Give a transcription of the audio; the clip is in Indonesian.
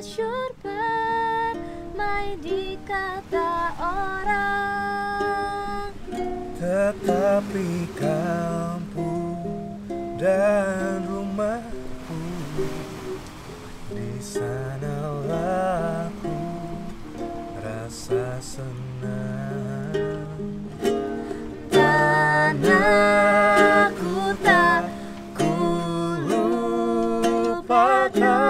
masyur bermain di kata orang. Tetapi kampung dan rumahku Di sanalah aku rasa senang. Tanahku tak ku lupakan